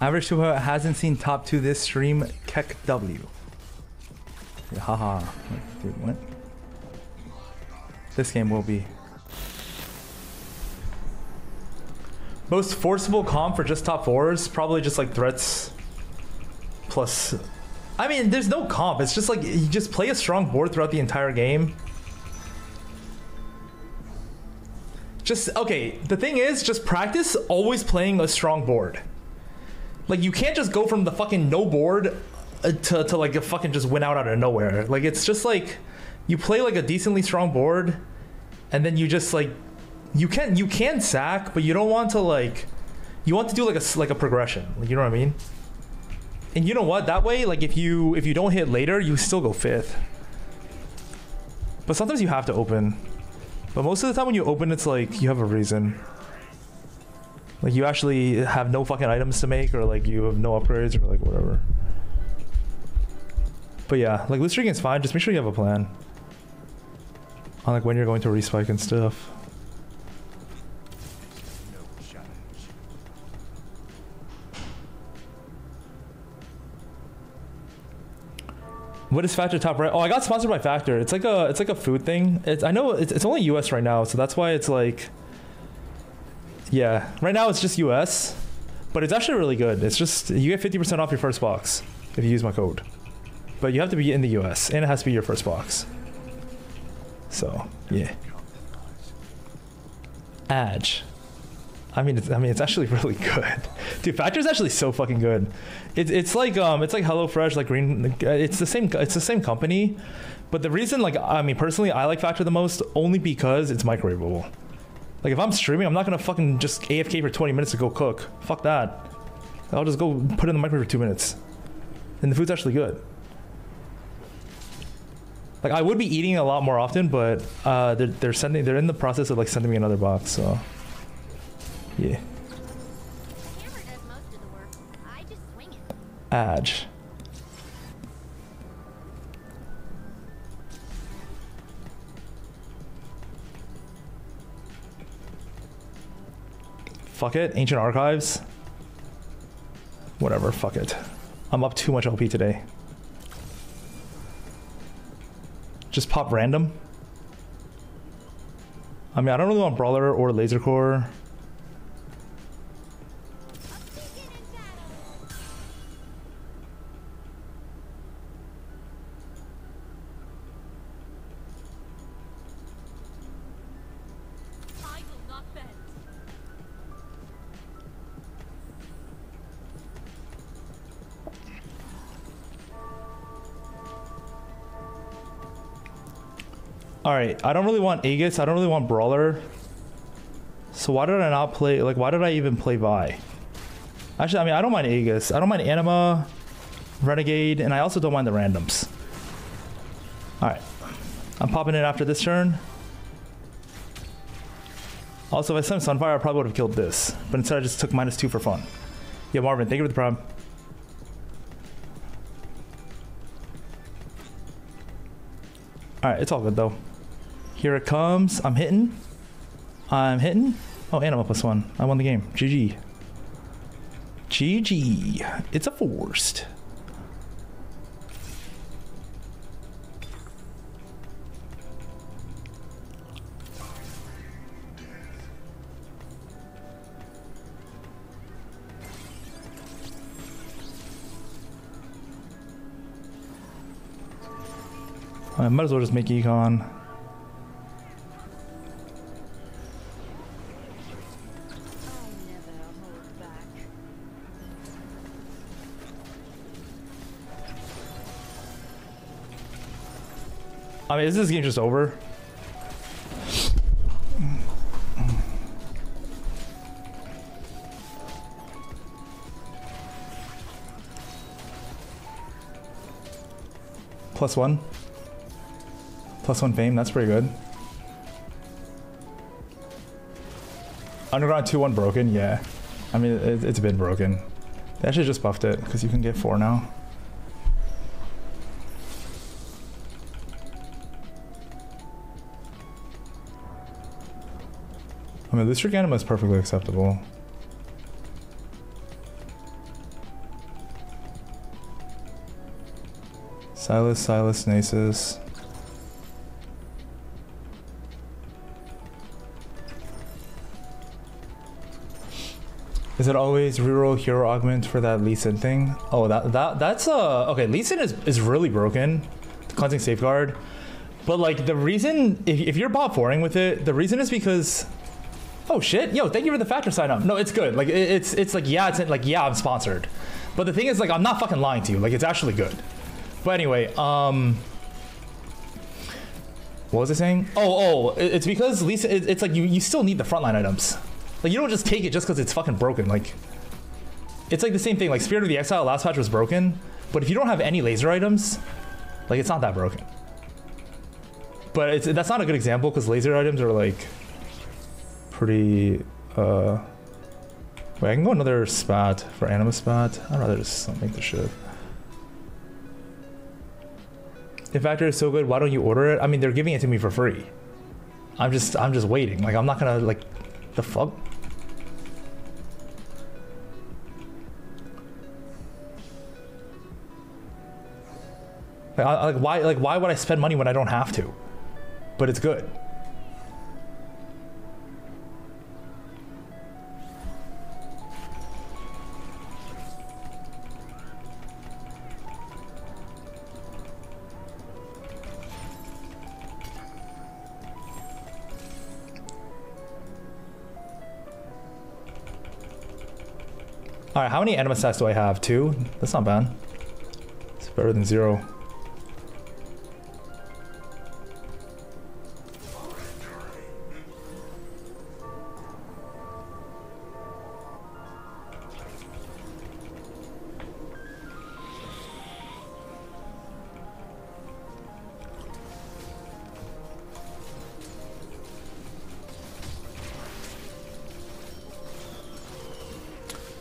Average who hasn't seen top two this stream, KEKW. Haha. Dude, what? This game will be. Most forcible comp for just top fours, probably just like threats plus. I mean, there's no comp. It's just like you just play a strong board throughout the entire game. Just okay. The thing is, just practice always playing a strong board. Like you can't just go from the fucking no board uh, to to like a fucking just win out out of nowhere. Like it's just like you play like a decently strong board, and then you just like you can you can sack, but you don't want to like you want to do like a like a progression. Like, you know what I mean? And you know what? That way, like if you if you don't hit later, you still go fifth. But sometimes you have to open. But most of the time when you open, it's like you have a reason. Like you actually have no fucking items to make, or like you have no upgrades, or like whatever. But yeah, like loot streaking is fine. Just make sure you have a plan. On like when you're going to respike and stuff. What is Factor top right? Oh, I got sponsored by Factor. It's like a it's like a food thing. It's I know it's, it's only US right now, so that's why it's like yeah. Right now it's just US, but it's actually really good. It's just you get 50% off your first box if you use my code. But you have to be in the US and it has to be your first box. So, yeah. Edge. I mean, it's, I mean, it's actually really good, dude. Factor is actually so fucking good. It's it's like um, it's like HelloFresh, like Green. It's the same. It's the same company, but the reason, like, I mean, personally, I like Factor the most only because it's microwavable. Like, if I'm streaming, I'm not gonna fucking just AFK for 20 minutes to go cook. Fuck that. I'll just go put it in the microwave for two minutes, and the food's actually good. Like, I would be eating a lot more often, but uh, they're they're sending they're in the process of like sending me another box, so. Yeah. Hammer Fuck it. Ancient Archives. Whatever. Fuck it. I'm up too much LP today. Just pop random. I mean, I don't really want Brawler or LaserCorps. All right, I don't really want Aegis. I don't really want Brawler. So why did I not play? Like, why did I even play Vi? Actually, I mean, I don't mind Aegis. I don't mind Anima, Renegade, and I also don't mind the randoms. All right, I'm popping in after this turn. Also, if I sent Sunfire, I probably would have killed this, but instead I just took minus two for fun. Yeah, Marvin, thank you for the prime. All right, it's all good though. Here it comes. I'm hitting. I'm hitting. Oh, Anima plus one. I won the game. GG. GG. It's a forced. I might as well just make econ. I mean, is this game just over? Plus one. Plus one fame, that's pretty good. Underground 2 1 broken, yeah. I mean, it, it's been broken. They actually just buffed it because you can get four now. I mean, this Reganima is perfectly acceptable. Sylas, Sylas, Nasus. Is it always reroll hero augment for that Lee Sin thing? Oh, that that that's uh okay. Lee Sin is is really broken, the cleansing safeguard. But like the reason, if, if you're bot fouring with it, the reason is because Oh shit! Yo, thank you for the factor sign up. No, it's good. Like it, it's it's like yeah, it's like yeah, I'm sponsored, but the thing is like I'm not fucking lying to you. Like it's actually good. But anyway, um, what was I saying? Oh, oh, it's because Lisa. It's like you you still need the frontline items. Like you don't just take it just because it's fucking broken. Like it's like the same thing. Like Spirit of the Exile last patch was broken, but if you don't have any laser items, like it's not that broken. But it's that's not a good example because laser items are like pretty. uh Wait, I can go another spot for anima spot. I'd rather just make the shit. If Factor is so good, why don't you order it? I mean, they're giving it to me for free. I'm just, I'm just waiting. Like, I'm not gonna like, the fuck. Like, like why, like why would I spend money when I don't have to? But it's good. All right, how many anima stacks do I have? Two. That's not bad. It's better than zero.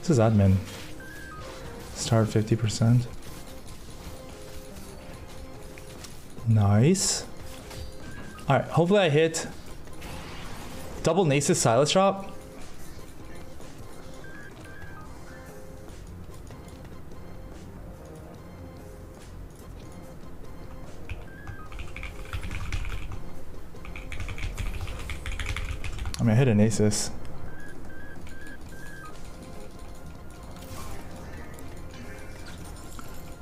This is admin. Start 50%. Nice. Alright, hopefully I hit double Nasus Sylas shop. I mean, I hit a Nasus.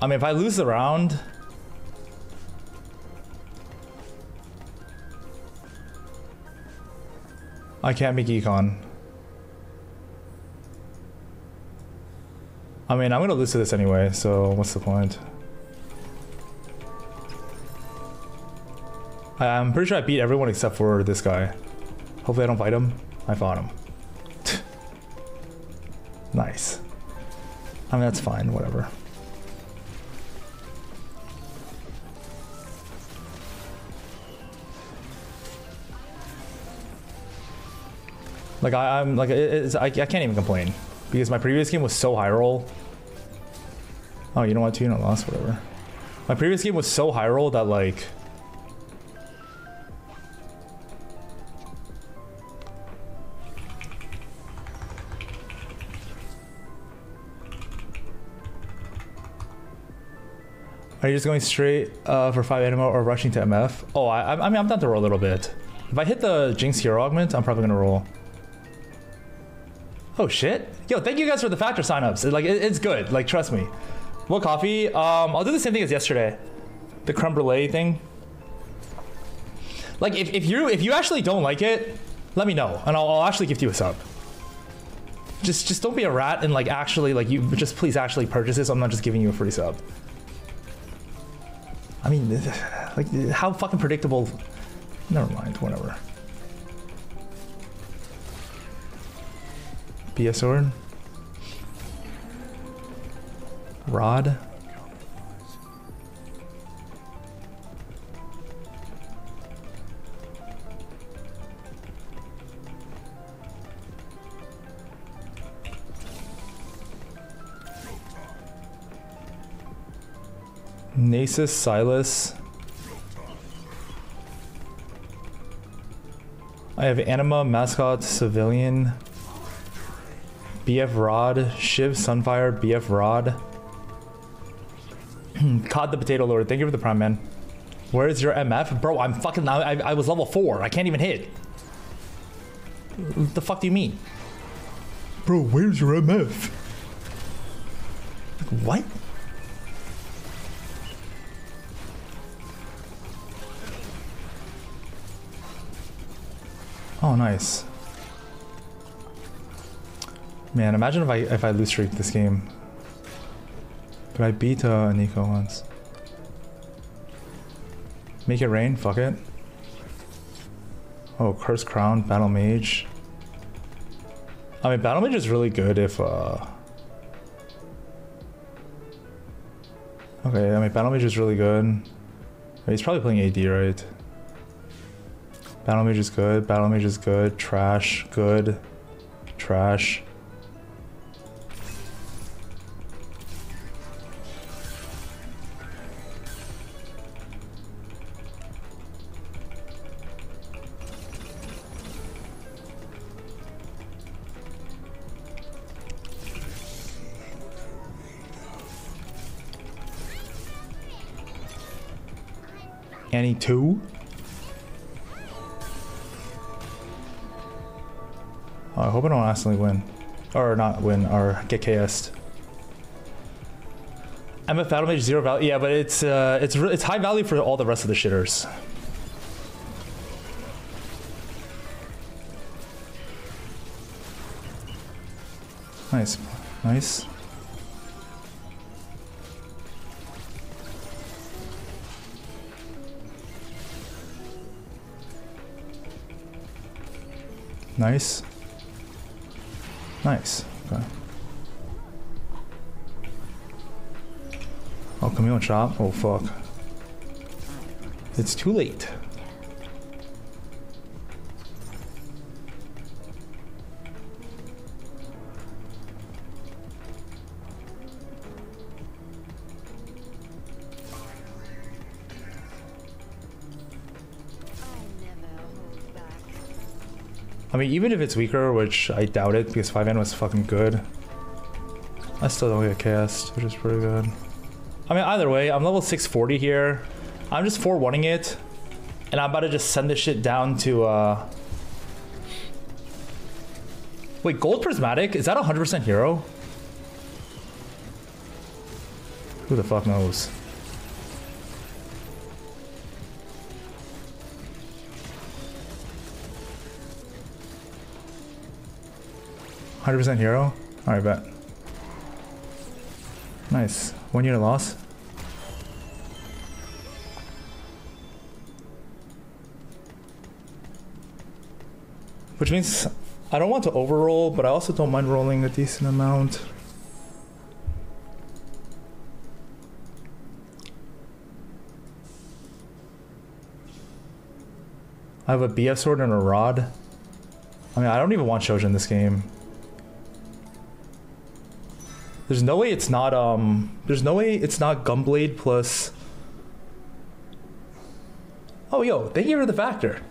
I mean, if I lose the round, I can't make econ. I mean, I'm gonna lose to this anyway, so what's the point? I, I'm pretty sure I beat everyone except for this guy. Hopefully I don't fight him. I fought him. nice. I mean, that's fine, whatever. Like I, I'm like I, I can't even complain because my previous game was so high roll. Oh, you know what? Two not lost, whatever. My previous game was so high roll that like. Are you just going straight uh, for five anima or rushing to MF? Oh, I, I mean, I'm down to roll a little bit. If I hit the Jinx hero augment, I'm probably gonna roll. Oh shit! Yo, thank you guys for the factor signups. Like, it, it's good. Like, trust me. What coffee? Um, I'll do the same thing as yesterday. The creme brulee thing. Like, if, if you if you actually don't like it, let me know, and I'll, I'll actually give you a sub. Just just don't be a rat and like actually like you just please actually purchase this. I'm not just giving you a free sub. I mean, like how fucking predictable. Never mind. Whatever. BS sword. Rod. Nasus Sylas. I have Anima, Mascot, Civilian, BF Rod, Shiv, Sunfire, BF Rod. Cod the Potato Lord, thank you for the prime, man. Where is your MF? Bro, I'm fucking, I, I was level 4. I can't even hit. What the fuck do you mean? Bro, where's your MF? What? Oh, nice. Man, imagine if I if I lose streak this game. But I beat uh, Nico once. Make it rain, fuck it. Oh, Curse Crown, Battle Mage. I mean, Battle Mage is really good if, uh... Okay, I mean, Battle Mage is really good. He's probably playing AD, right? Battle Mage is good, Battle Mage is good, trash, good, trash. Annie 2? Oh, I hope I don't accidentally win. Or not win, or get KS'd. MF Battle Mage zero value. Yeah, but it's uh, it's it's high value for all the rest of the shitters. Nice, nice. Nice. Nice. Okay. Oh, Camille chop. Oh fuck. It's too late. I mean, even if it's weaker, which I doubt it, because 5N was fucking good. I still don't get cast, which is pretty good. I mean, either way, I'm level 640 here. I'm just 4-1ing it. And I'm about to just send this shit down to, uh... Wait, Gold Prismatic? Is that 100% hero? Who the fuck knows? Hundred percent hero. All right, bet. Nice. One unit loss. Which means I don't want to overroll, but I also don't mind rolling a decent amount. I have a BF sword and a rod. I mean, I don't even want Shojin in this game. There's no way it's not um there's no way it's not Gunblade plus Oh yo, thank you for the factor.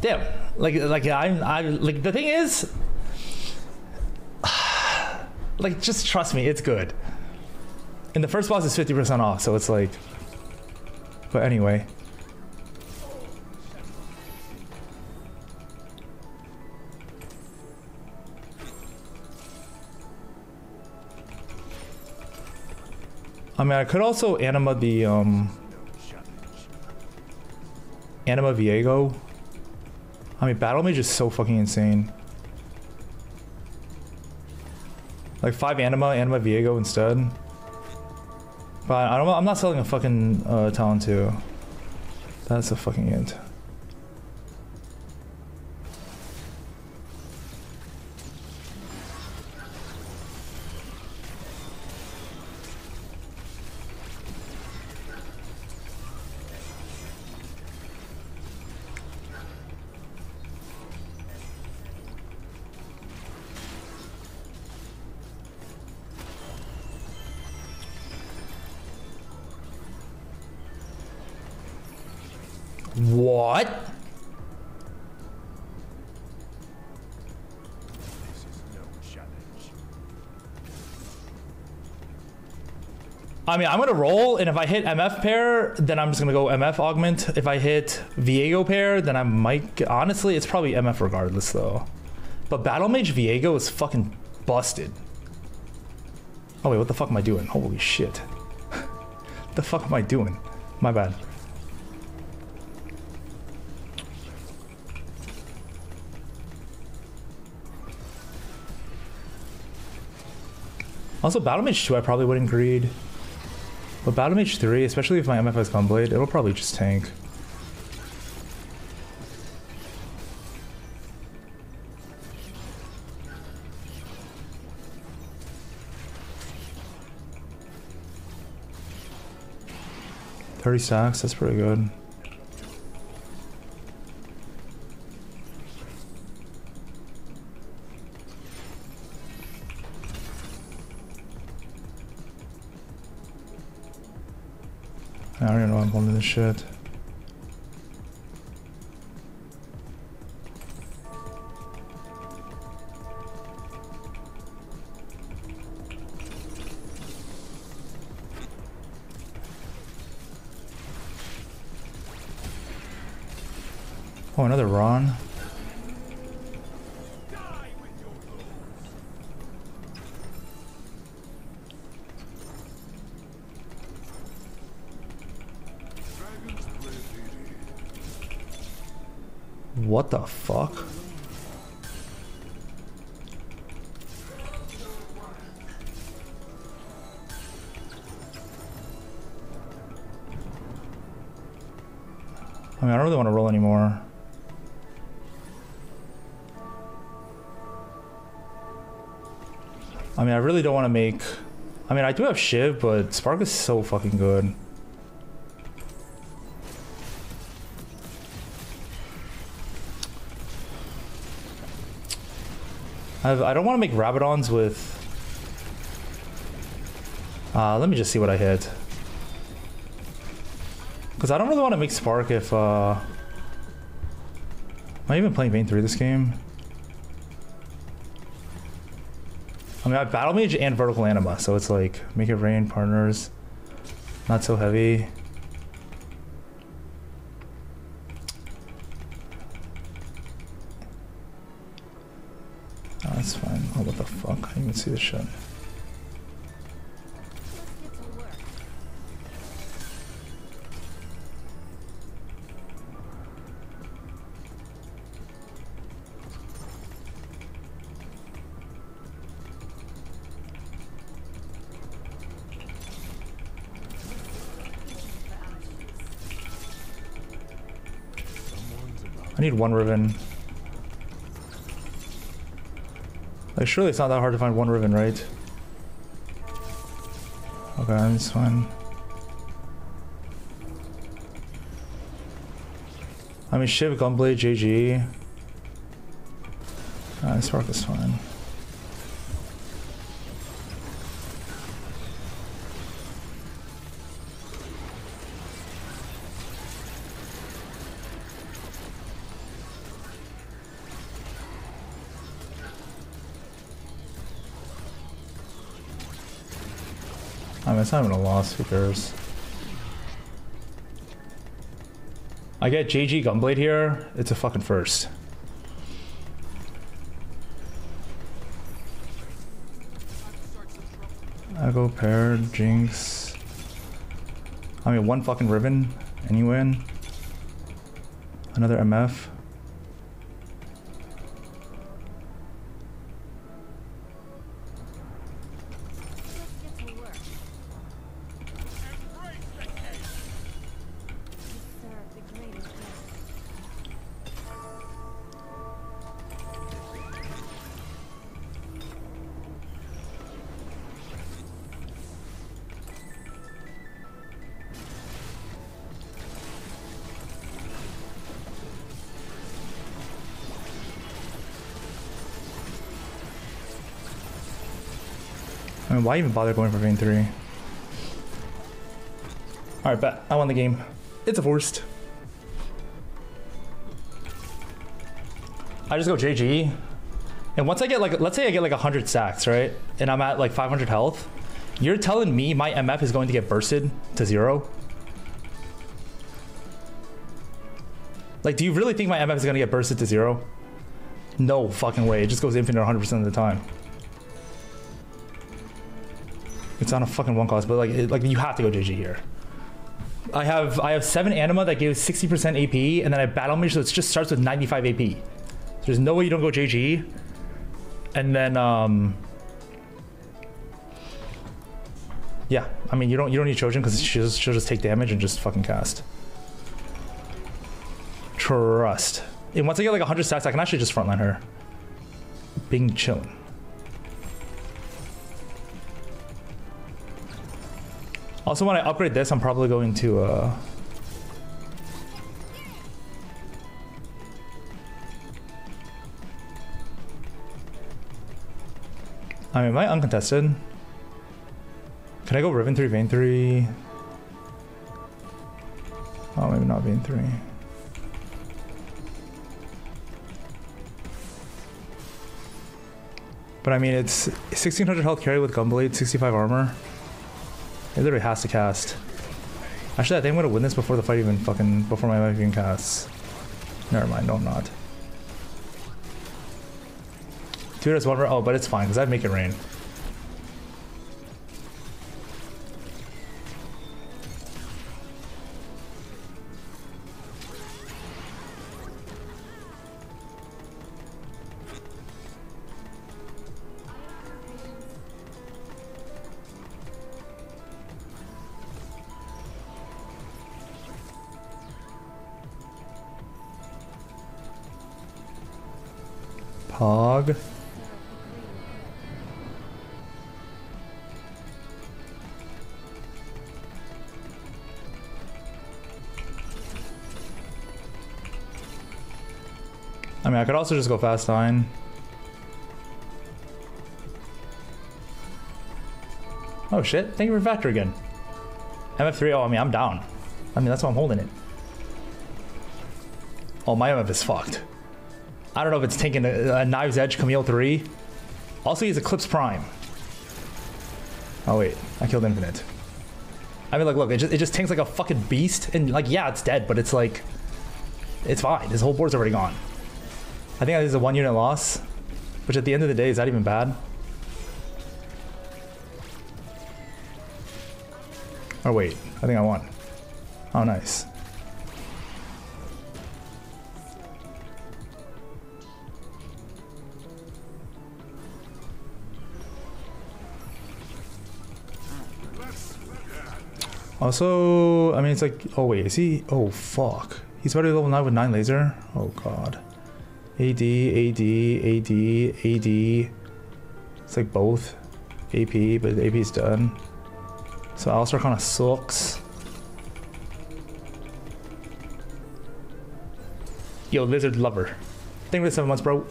Damn. Like like I'm I like the thing is like just trust me, it's good. And the first boss is 50% off, so it's like But anyway. I mean, I could also anima the um anima Viego. I mean, battle mage is so fucking insane. Like five anima, anima Viego instead. But I don't. I'm not selling a fucking uh, talent too. That's a fucking int. Mean, I'm gonna roll, and if I hit MF pair, then I'm just gonna go MF augment. If I hit Viego pair, then I might. Get, honestly, it's probably MF regardless, though. But Battle Mage Viego is fucking busted. Oh wait, what the fuck am I doing? Holy shit! the fuck am I doing? My bad. Also, Battle Mage 2 I probably wouldn't greed. But Battle Mage 3, especially if my MF has Gunblade, it'll probably just tank. Thirty stacks, that's pretty good. Know What the fuck? I mean, I don't really want to roll anymore. I mean, I really don't want to make... I mean, I do have Shiv, but Spark is so fucking good. I've, I don't want to make Rabadons with... Uh, let me just see what I hit. Because I don't really want to make Spark if... Uh, am I even playing Vayne 3 this game? I mean, I have Battle Mage and Vertical Anima, so it's like, make it rain, partners. Not so heavy. That's fine. Oh, what the fuck? I didn't even see the shit. I need one Riven. Surely it's not that hard to find one Riven, right? Okay, that's fine. I mean, Shiv, Gunblade, JG. This Spark is fine. It's not even a loss. Who cares? I get JG Gunblade here. It's a fucking first. I go pair, Jinx. I mean, one fucking Riven. Any win. Another MF. Why even bother going for Vayne 3? Alright, bet. I won the game. It's a forced. I just go JG. And once I get like, let's say I get like 100 stacks, right? And I'm at like 500 health. You're telling me my MF is going to get bursted to zero? Like, do you really think my MF is going to get bursted to zero? No fucking way. It just goes infinite 100% of the time. It's on a fucking one cost, but like, it, like you have to go GG here. I have I have seven anima that gives 60% AP, and then I battle mage, so it just starts with 95 AP. There's no way you don't go JG. And then um Yeah, I mean you don't you don't need Trojan because she'll just, she'll just take damage and just fucking cast. Trust. And once I get like 100 stacks, I can actually just frontline her. Bing chillin'. Also, when I upgrade this, I'm probably going to uh I mean, am I uncontested? Can I go Riven 3, Vayne 3? Oh, maybe not Vayne 3. But I mean, it's 1600 health carry with Gunblade, 65 armor. It literally has to cast. Actually, I think I'm gonna win this before the fight even fucking, before my wife even casts. Never mind, no I'm not. Two hits, one Oh, but it's fine, because I'd make it rain. Also just go fast nine. Oh shit, thank you for factor again. MF3, oh, I mean, I'm down. I mean, that's why I'm holding it. Oh, my MF is fucked. I don't know if it's taking a, a Knives Edge Camille 3. Also, he's Eclipse Prime. Oh, wait. I killed Infinite. I mean, like, look, it just, it just tanks like a fucking beast. And, like, yeah, it's dead, but it's like... It's fine. His whole board's already gone. I think that is a one unit loss. Which at the end of the day, is that even bad? Oh, wait. I think I won. Oh, nice. Also, I mean, it's like, oh wait, is he? Oh fuck, he's already level nine with nine laser. Oh god. AD, AD, AD, AD. It's like both. AP, but AP's done. So Alistar kind of sucks. Yo, lizard lover. Thank you for the seven months, bro.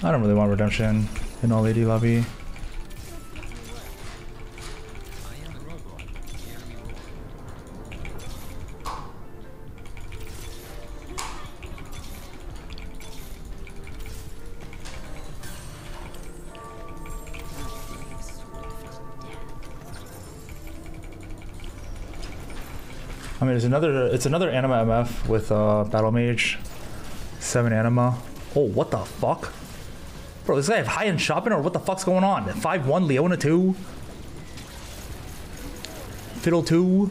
I don't really want redemption in all AD lobby. I mean, it's another it's another anima MF with uh, battle mage, seven anima. Oh, what the fuck? Bro, this guy have high end shopping or what the fuck's going on? 5-1, Leona 2. Fiddle 2.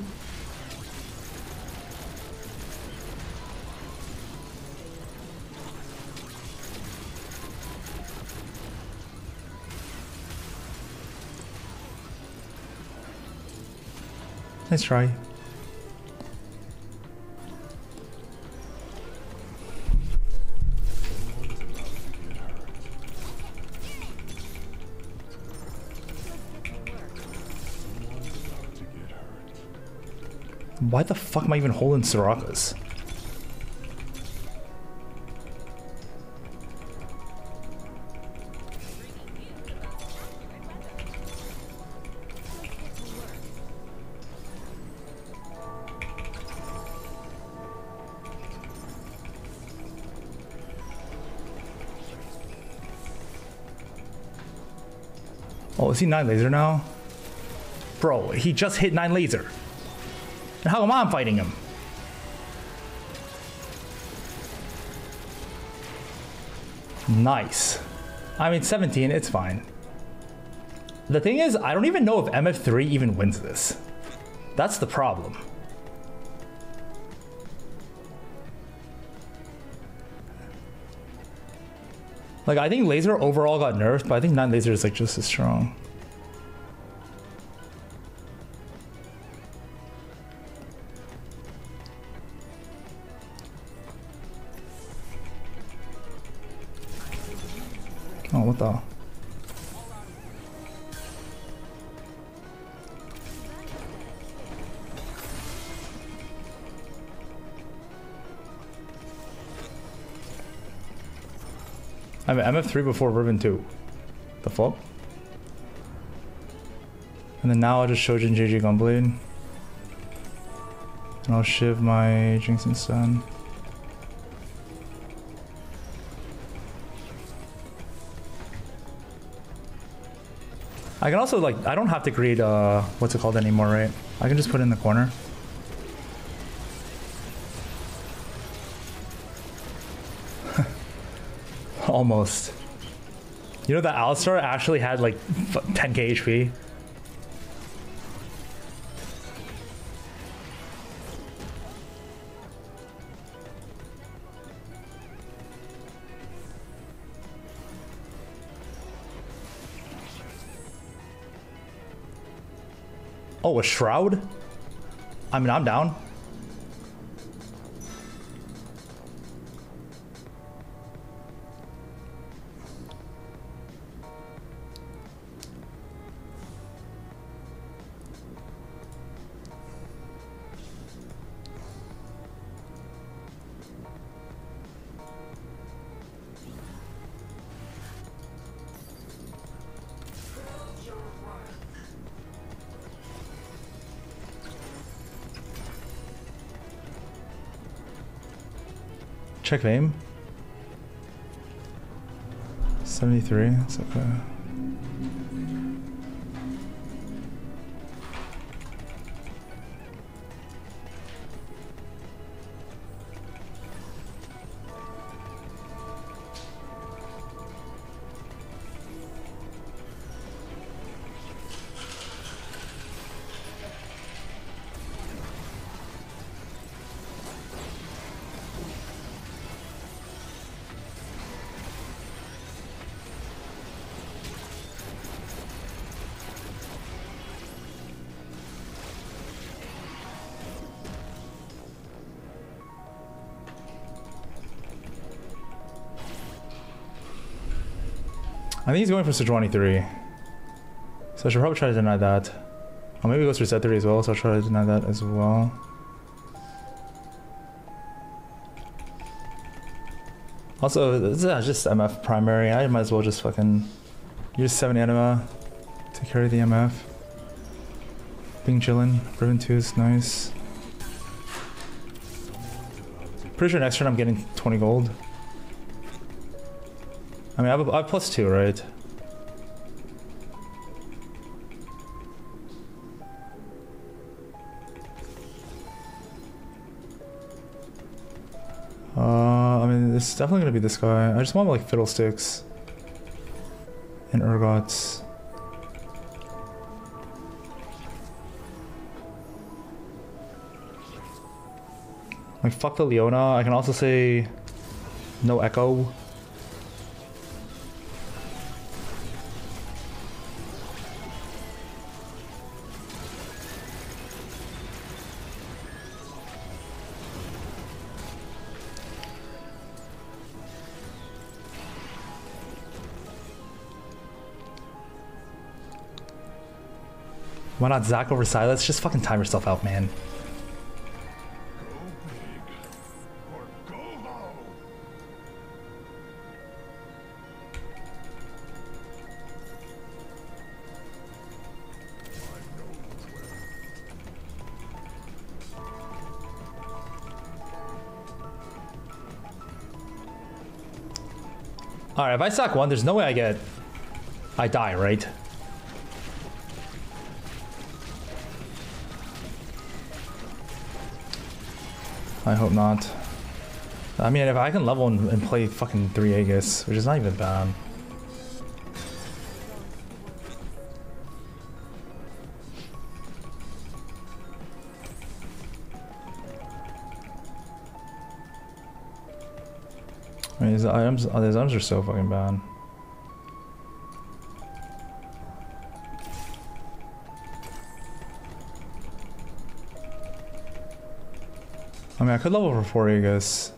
Nice try. Why the fuck am I even holding Soraka's? Oh, is he 9 laser now? Bro, he just hit 9 laser. How am I fighting him? Nice. I mean, 17, it's fine. The thing is, I don't even know if MF3 even wins this. That's the problem. Like, I think Laser overall got nerfed, but I think 9 Laser is like just as strong. What the? I mean, MF3 before Riven 2. The fuck? And then now I'll just Shojin JG Gunblade. And I'll shiv my Jinx and Stun. I can also like I don't have to create uh what's it called anymore, right? I can just put it in the corner. Almost. You know that Alistar actually had like 10k HP? Oh, a shroud? I mean, I'm down. Check aim. 73, that's uh, okay. I think he's going for Sejuani 3. So I should probably try to deny that. Or maybe he goes for Z 3 as well, so I'll try to deny that as well. Also, this is just MF primary. I might as well just fucking use 7 anima to carry the MF. Being chillin'. Riven 2 is nice. Pretty sure next turn I'm getting 20 gold. I mean, I have, a, I have plus two, right? Uh, I mean, it's definitely gonna be this guy. I just want like fiddlesticks and Urgots. Like fuck the Leona. I can also say no echo. Why not Zac over Sylas? Just fucking time yourself out, man. Alright, if I sack one, there's no way I get... I die, right? I hope not. I mean, if I can level and, and play fucking 3 Aegis, which is not even bad. I mean, these items, oh, these items are so fucking bad. Mean, I could level for 4 Aegis.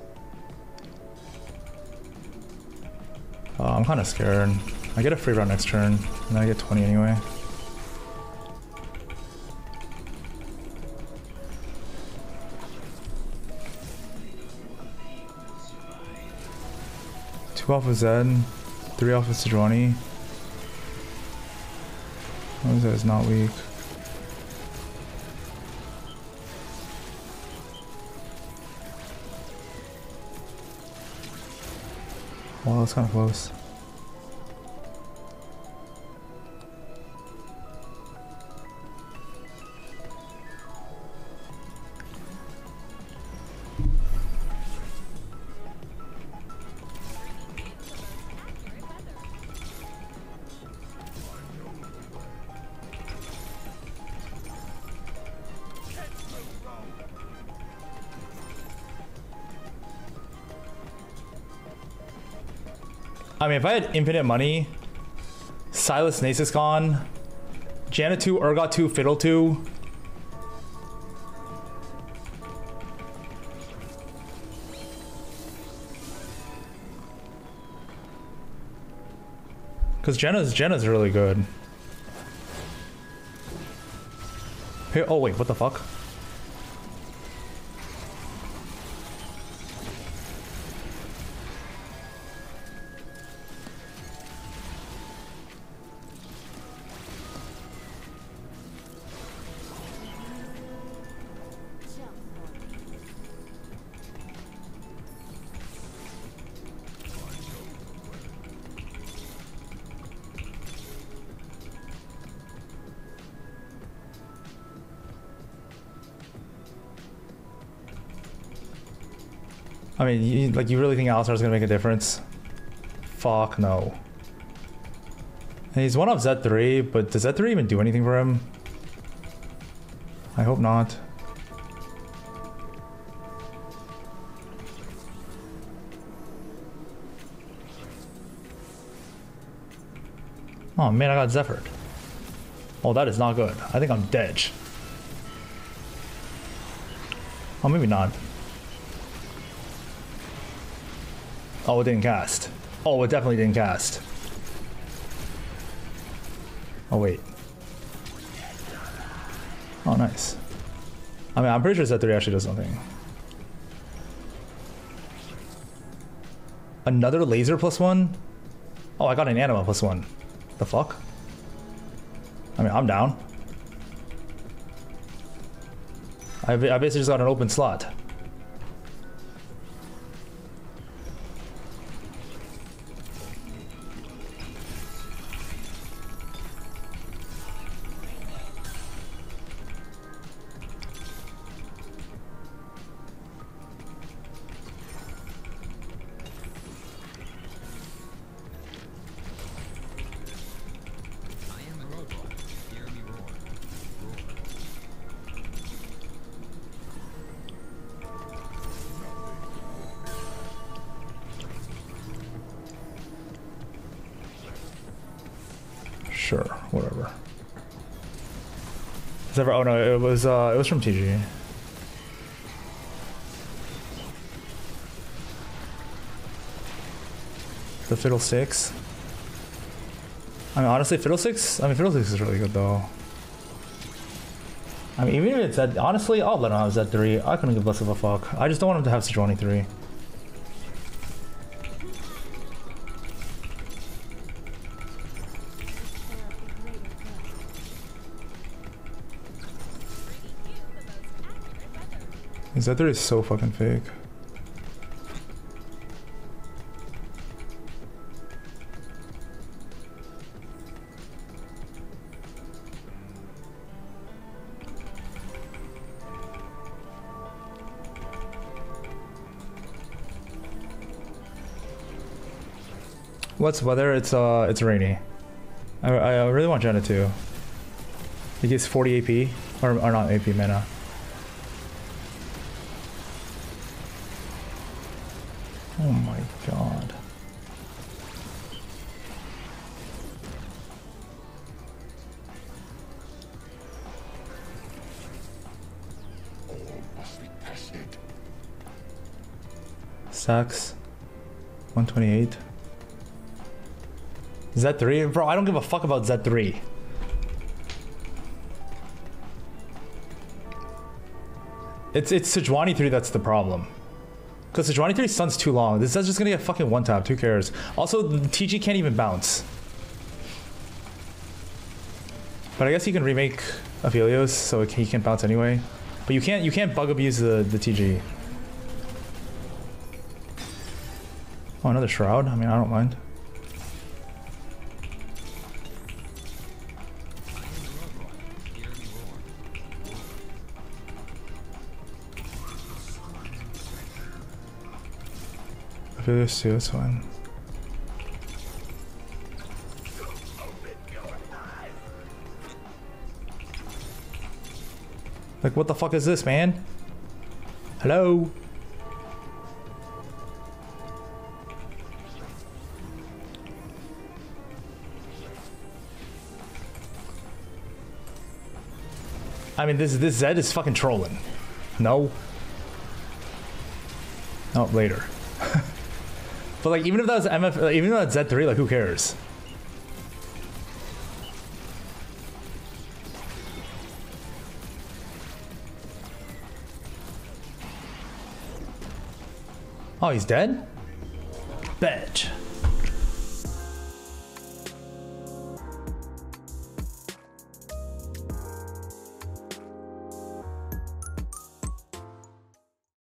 Uh, I'm kind of scared. I get a free round next turn, and I get 20 anyway. Two off of Zed, three off of Sejuani. Zed is not weak. Wow, that's kind of close. I mean, if I had infinite money, Sylas Nasus gone, Janna 2, Urgot 2, Fiddle 2. Because Janna's, Janna's really good. Here, oh wait, what the fuck? Mean, you, like, you really think Alistar's gonna make a difference? Fuck no. And he's one of Z3, but does Z3 even do anything for him? I hope not. Oh man, I got Zephyr. Oh, that is not good. I think I'm dead. Oh, maybe not. Oh, it didn't cast. Oh, it definitely didn't cast. Oh, wait. Oh, nice. I mean, I'm pretty sure set 3 actually does something. Another laser plus one? Oh, I got an anima plus one. The fuck? I mean, I'm down. I, I basically just got an open slot. Sure, whatever. Oh no, it was uh, it was from TG. The Fiddle Fiddlesticks. I mean, honestly, Fiddlesticks. I mean, Fiddlesticks is really good though. I mean, even if it's at honestly, I'll let him have Z3. I couldn't give less of a fuck. I just don't want him to have Sejuani that is so fucking fake. What's weather? It's uh, it's rainy. I, I really want Janna too. He gets 40 AP, or, or not AP mana. Stacks. 128. Z3? Bro, I don't give a fuck about Z3. It's it's Sejuani 3 that's the problem. Because Sejuani 3 stun's too long. This is just gonna get fucking one tap. Who cares? Also, TG can't even bounce. But I guess he can remake Aphelios, so he can bounce anyway. But you can't you can't bug abuse the, the TG. Oh, another shroud. I mean, I don't mind. I roar. Aphelios too. That's fine. Like, what the fuck is this, man? Hello? I mean, this this Zed is fucking trolling. No. Oh, later. but like, even if that was MF, like, even though that's Z3, like, who cares? Oh, he's dead? Bet.